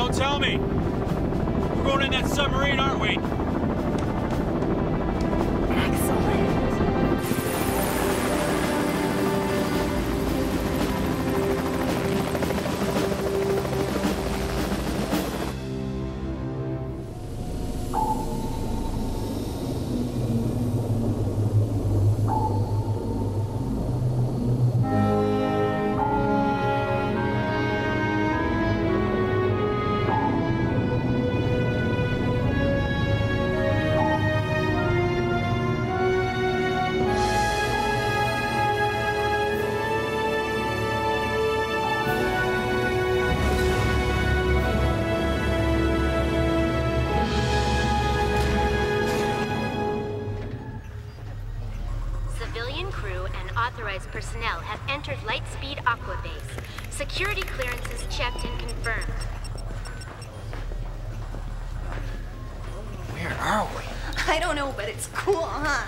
Don't tell me. We're going in that submarine, aren't we? Civilian crew and authorized personnel have entered Lightspeed Aqua Base. Security clearances checked and confirmed. Where are we? I don't know, but it's cool, huh?